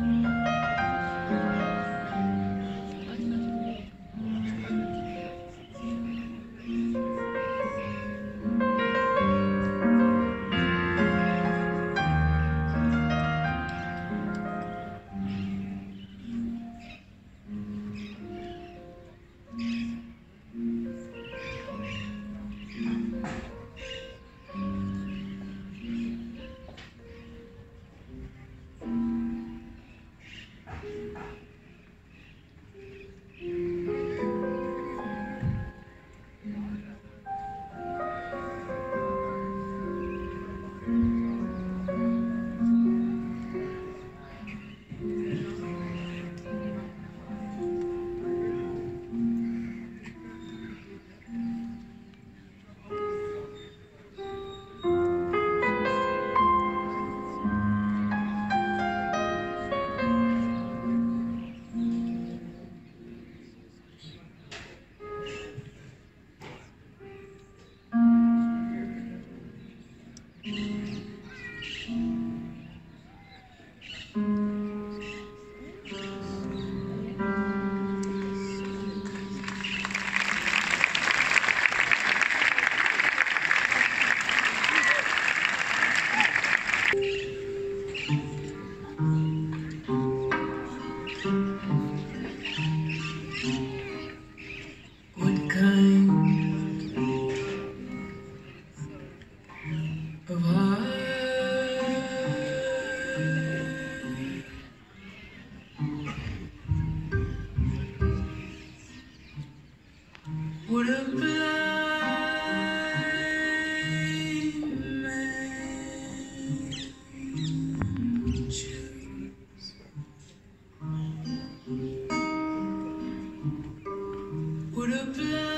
嗯 would have been. Would have been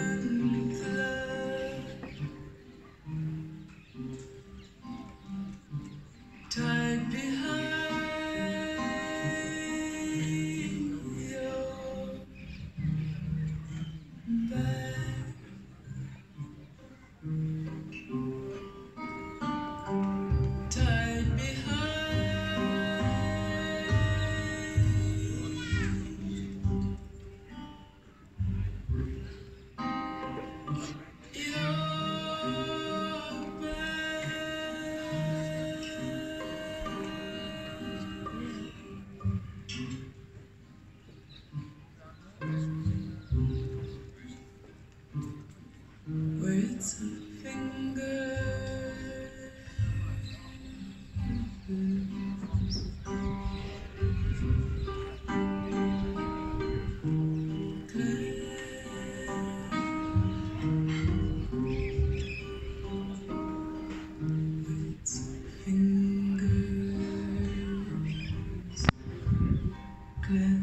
click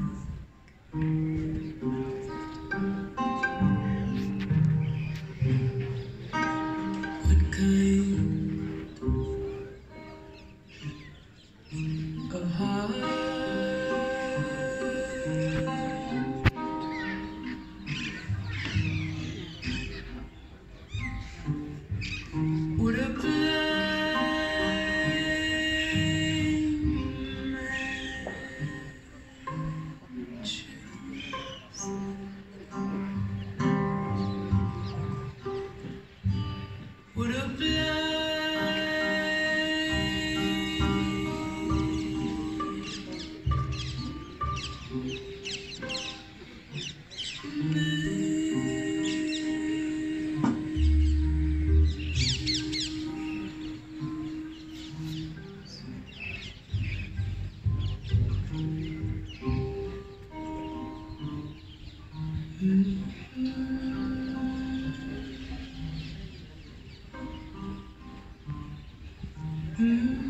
Mm-hmm.